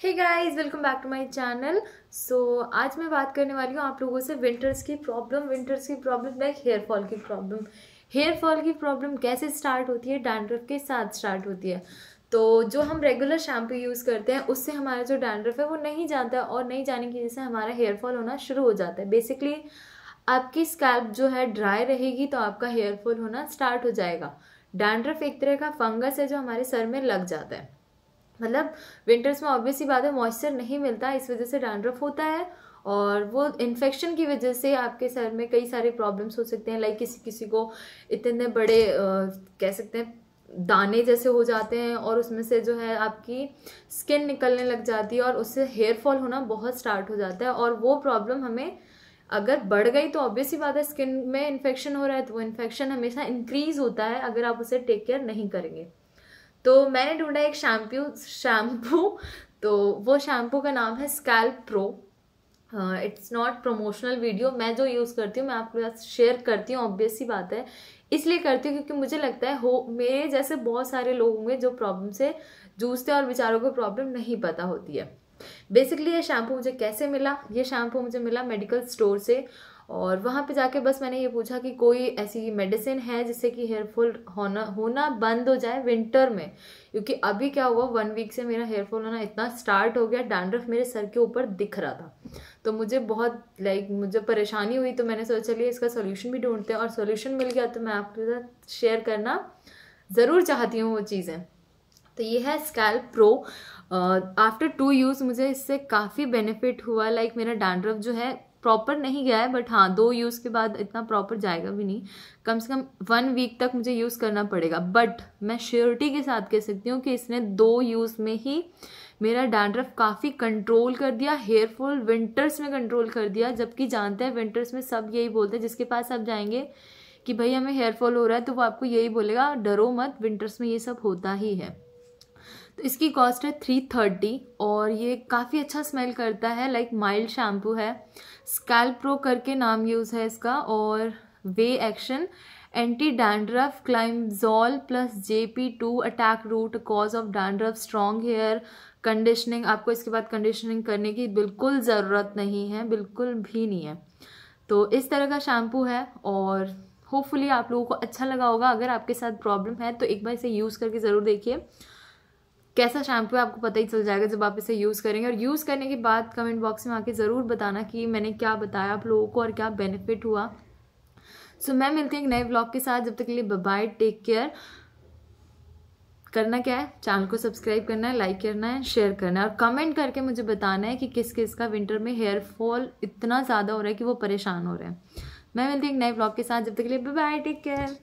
Hey guys welcome back to my channel so आज मैं बात करने वाली हूँ आप लोगों से विंटर्स की प्रॉब्लम विंटर्स की प्रॉब्लम लाइक हेयर फॉल की प्रॉब्लम हेयर फॉल की प्रॉब्लम कैसे स्टार्ट होती है? डैंड्रफ के साथ स्टार्ट होती है। तो जो हम रेगुलर शैम्पू यूज़ करते हैं, उससे हमारा जो डैंड्रफ है, वो नहीं जाता और नहीं जाने की वजह से हमारा हेयर फॉल होना शुरू हो जाता है। बेसिकली आपकी स्कैल्प जो है ड्राई रहेगी तो आपका हेयर फॉल होना स्टार्ट हो जाएगा। डैंड्रफ एक तरह का फंगस है जो हमारे सर में लग जाता है। मतलब विंटर्स में ऑब्वियस ही बात है मॉइस्चर नहीं मिलता इस वजह से डैंड्रफ होता है और वो इन्फेक्शन की वजह से आपके सर में कई सारे प्रॉब्लम्स हो सकते हैं लाइक किसी किसी को इतने बड़े आ, कह सकते हैं दाने जैसे हो जाते हैं और उसमें से जो है आपकी स्किन निकलने लग जाती है और उससे हेयर फॉल होना बहुत स्टार्ट हो जाता है और वो प्रॉब्लम हमें अगर बढ़ गई तो ऑब्वियस ही बात है स्किन में इन्फेक्शन हो रहा है तो वो इन्फेक्शन हमेशा इंक्रीज होता है अगर आप उसे टेक केयर नहीं करेंगे। तो मैंने ढूंढा एक शैम्पू शैम्पू तो वो शैम्पू का नाम है scalp pro it's not promotional video मैं जो यूज़ करती हूँ, मैं आपके साथ शेयर करती हूँ ऑब्वियस सी बात है। इसलिए करती हूँ क्योंकि मुझे लगता है हो, मेरे जैसे बहुत सारे लोग होंगे जो प्रॉब्लम से जूझते और बेचारों को प्रॉब्लम नहीं पता होती है। बेसिकली ये शैम्पू मुझे कैसे मिला? ये शैम्पू मुझे मिला मेडिकल स्टोर से। और वहाँ पे जाके बस मैंने ये पूछा कि कोई ऐसी मेडिसिन है जिससे कि हेयर फॉल होना होना बंद हो जाए विंटर में? क्योंकि अभी क्या हुआ वन वीक से मेरा हेयर फॉल होना इतना स्टार्ट हो गया डैंड्रफ मेरे सर के ऊपर दिख रहा था। तो मुझे बहुत लाइक मुझे परेशानी हुई तो मैंने सोचा, चलिए इसका सोल्यूशन भी ढूंढते हैं। और सोल्यूशन मिल गया तो मैं आपके साथ शेयर करना ज़रूर चाहती हूँ वो चीज़ें। तो ये है scalp pro after to use मुझे इससे काफ़ी बेनिफिट हुआ लाइक like मेरा डैंड्रफ जो है प्रॉपर नहीं गया है बट हाँ दो यूज़ के बाद इतना प्रॉपर जाएगा भी नहीं। कम से कम वन वीक तक मुझे यूज़ करना पड़ेगा। बट मैं श्योरिटी के साथ कह सकती हूँ कि इसने दो यूज़ में ही मेरा डैंड्रफ काफ़ी कंट्रोल कर दिया हेयर फॉल विंटर्स में कंट्रोल कर दिया, जबकि जानते हैं विंटर्स में सब यही बोलते हैं, जिसके पास आप जाएँगे कि भाई हमें हेयर फॉल हो रहा है तो वो आपको यही बोलेगा, डरो मत विंटर्स में ये सब होता ही है। तो इसकी कॉस्ट है थ्री थर्टी और ये काफ़ी अच्छा स्मेल करता है लाइक माइल्ड शैम्पू है। स्कैल प्रो करके नाम यूज़ है इसका और वे action anti dandruff climbazole plus J P to attack root cause of dandruff strong hair conditioning आपको इसके बाद कंडीशनिंग करने की बिल्कुल ज़रूरत नहीं है, बिल्कुल भी नहीं है। तो इस तरह का शैम्पू है और होपफुली आप लोगों को अच्छा लगा होगा। अगर आपके साथ प्रॉब्लम है तो एक बार इसे यूज़ करके ज़रूर देखिए। कैसा शैम्पू है आपको पता ही चल जाएगा जब आप इसे यूज़ करेंगे। और यूज़ करने के बाद कमेंट बॉक्स में आके ज़रूर बताना कि मैंने क्या बताया आप लोगों को और क्या बेनिफिट हुआ। सो so, मैं मिलती हूँ एक नए ब्लॉग के साथ। जब तक के लिए बाय टेक केयर करना क्या है? चैनल को सब्सक्राइब करना है लाइक करना है शेयर करना है। और कमेंट करके मुझे बताना है कि किस किस का विंटर में हेयर फॉल इतना ज़्यादा हो रहा है कि वो परेशान हो रहे हैं। मैं मिलती हूँ एक नए ब्लॉग के साथ। जब तक के लिए बाय टेक केयर